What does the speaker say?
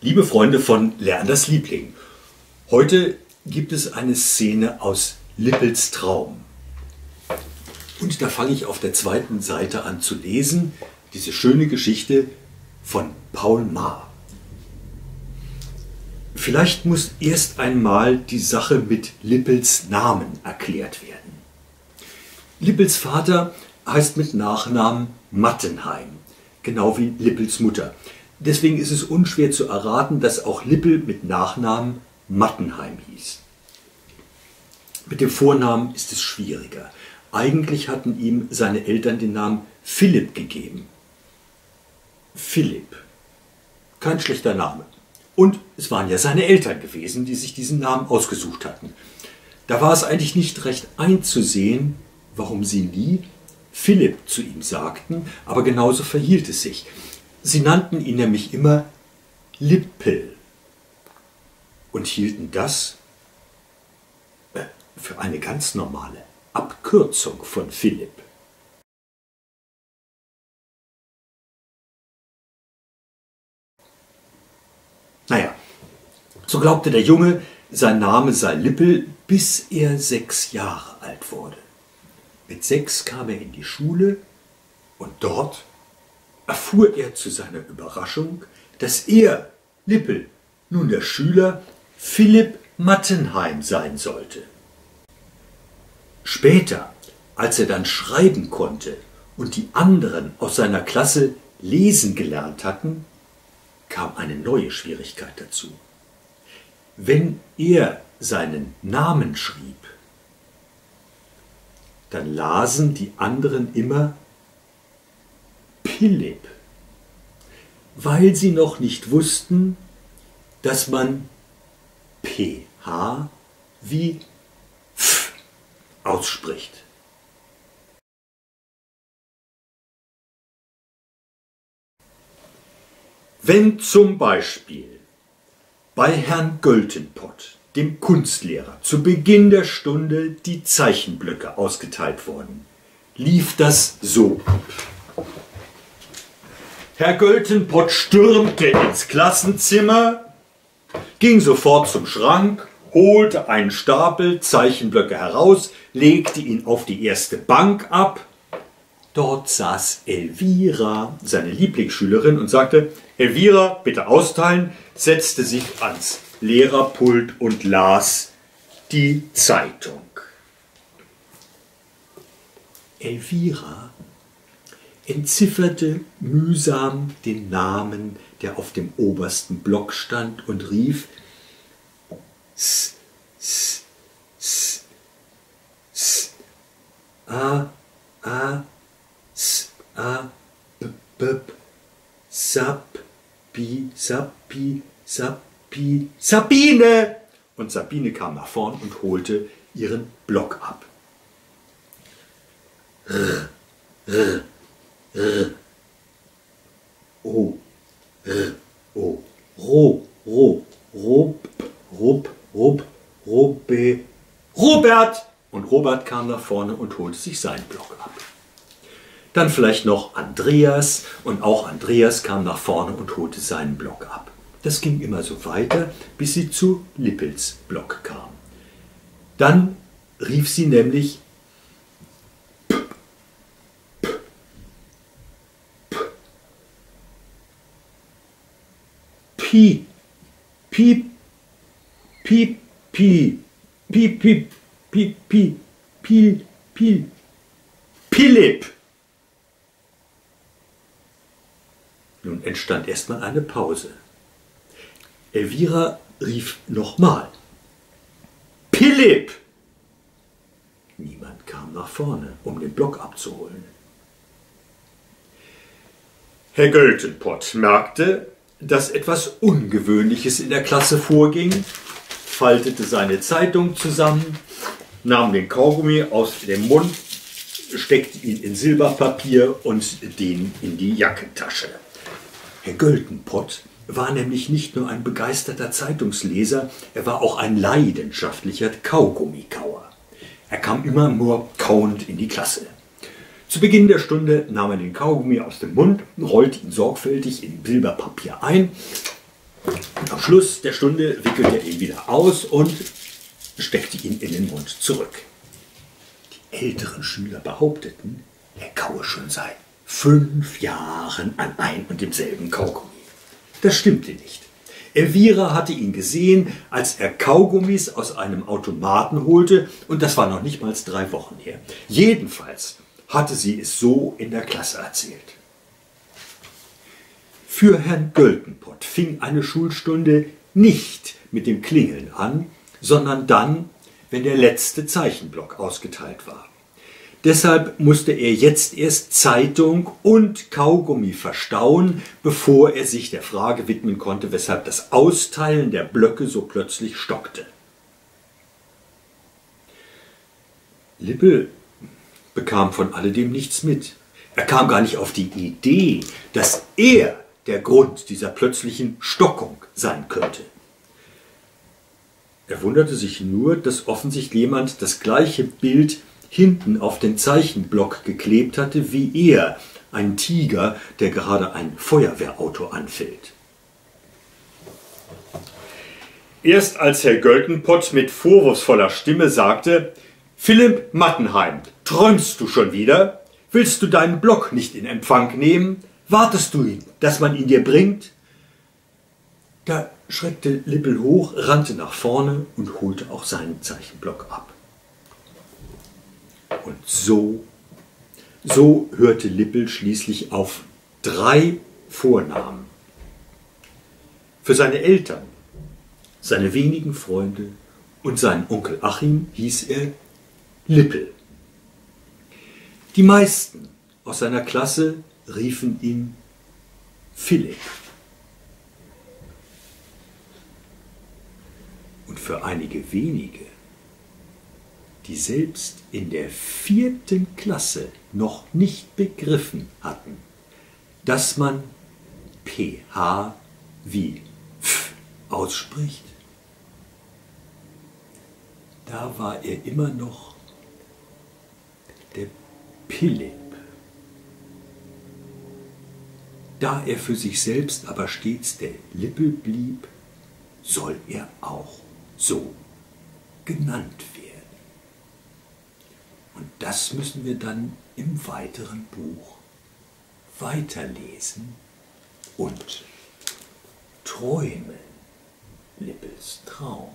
Liebe Freunde von Lern das Liebling, heute gibt es eine Szene aus Lippels Traum. Und da fange ich auf der zweiten Seite an zu lesen, diese schöne Geschichte von Paul Maar. Vielleicht muss erst einmal die Sache mit Lippels Namen erklärt werden. Lippels Vater heißt mit Nachnamen Mattenheim, genau wie Lippels Mutter. Deswegen ist es unschwer zu erraten, dass auch Lippel mit Nachnamen Mattenheim hieß. Mit dem Vornamen ist es schwieriger. Eigentlich hatten ihm seine Eltern den Namen Philipp gegeben. Philipp. Kein schlechter Name. Und es waren ja seine Eltern gewesen, die sich diesen Namen ausgesucht hatten. Da war es eigentlich nicht recht einzusehen, warum sie nie Philipp zu ihm sagten, aber genauso verhielt es sich. Sie nannten ihn nämlich immer Lippel und hielten das äh, für eine ganz normale Abkürzung von Philipp. Naja, so glaubte der Junge, sein Name sei Lippel, bis er sechs Jahre alt wurde. Mit sechs kam er in die Schule und dort erfuhr er zu seiner Überraschung, dass er, Lippel, nun der Schüler Philipp Mattenheim sein sollte. Später, als er dann schreiben konnte und die anderen aus seiner Klasse lesen gelernt hatten, kam eine neue Schwierigkeit dazu. Wenn er seinen Namen schrieb, dann lasen die anderen immer Philipp, weil sie noch nicht wussten, dass man PH wie F ausspricht. Wenn zum Beispiel bei Herrn Göltenpott, dem Kunstlehrer, zu Beginn der Stunde die Zeichenblöcke ausgeteilt wurden, lief das so ab. Herr Göltenpott stürmte ins Klassenzimmer, ging sofort zum Schrank, holte einen Stapel Zeichenblöcke heraus, legte ihn auf die erste Bank ab. Dort saß Elvira, seine Lieblingsschülerin, und sagte, Elvira, bitte austeilen, setzte sich ans Lehrerpult und las die Zeitung. Elvira entzifferte mühsam den Namen, der auf dem obersten Block stand, und rief S, S, S, S, A, A, S, A, B, B, B, Sab, Bi, Sabi, Sabi, Sabine! Und Sabine kam nach vorn und holte ihren Block ab. R, R, R. O. R. O. Ro. Ro. Rob. Rob. Rob. Robe. Robert! Und Robert kam nach vorne und holte sich seinen Block ab. Dann vielleicht noch Andreas und auch Andreas kam nach vorne und holte seinen Block ab. Das ging immer so weiter, bis sie zu Lippels Block kam. Dann rief sie nämlich Pi, Piep, Piep, Pi, Piep, Piep, Piep, Pi, Pil, Pil, Philipp. Nun entstand erstmal eine Pause. Elvira rief nochmal. Philipp! Niemand kam nach vorne, um den Block abzuholen. Herr Göltenpott merkte, dass etwas Ungewöhnliches in der Klasse vorging, faltete seine Zeitung zusammen, nahm den Kaugummi aus dem Mund, steckte ihn in Silberpapier und den in die Jackentasche. Herr Göltenpott war nämlich nicht nur ein begeisterter Zeitungsleser, er war auch ein leidenschaftlicher Kaugummikauer. Er kam immer nur kauend in die Klasse. Zu Beginn der Stunde nahm er den Kaugummi aus dem Mund, rollte ihn sorgfältig in Silberpapier ein, am Schluss der Stunde wickelte er ihn wieder aus und steckte ihn in den Mund zurück. Die älteren Schüler behaupteten, er kaue schon seit fünf Jahren an ein und demselben Kaugummi. Das stimmte nicht. Elvira hatte ihn gesehen, als er Kaugummis aus einem Automaten holte, und das war noch nicht mal drei Wochen her. Jedenfalls hatte sie es so in der Klasse erzählt. Für Herrn Göltenpott fing eine Schulstunde nicht mit dem Klingeln an, sondern dann, wenn der letzte Zeichenblock ausgeteilt war. Deshalb musste er jetzt erst Zeitung und Kaugummi verstauen, bevor er sich der Frage widmen konnte, weshalb das Austeilen der Blöcke so plötzlich stockte. Lippel bekam von alledem nichts mit. Er kam gar nicht auf die Idee, dass er der Grund dieser plötzlichen Stockung sein könnte. Er wunderte sich nur, dass offensichtlich jemand das gleiche Bild hinten auf den Zeichenblock geklebt hatte wie er, ein Tiger, der gerade ein Feuerwehrauto anfällt. Erst als Herr Göltenpott mit vorwurfsvoller Stimme sagte, Philipp Mattenheim, träumst du schon wieder? Willst du deinen Block nicht in Empfang nehmen? Wartest du ihn, dass man ihn dir bringt? Da schreckte Lippel hoch, rannte nach vorne und holte auch seinen Zeichenblock ab. Und so, so hörte Lippel schließlich auf drei Vornamen. Für seine Eltern, seine wenigen Freunde und seinen Onkel Achim hieß er Lippel. Die meisten aus seiner Klasse riefen ihn Philipp. Und für einige wenige die selbst in der vierten Klasse noch nicht begriffen hatten, dass man pH wie F ausspricht. Da war er immer noch der Philipp. Da er für sich selbst aber stets der Lippe blieb, soll er auch so genannt werden. Und das müssen wir dann im weiteren Buch weiterlesen und träumen. Lippels Traum.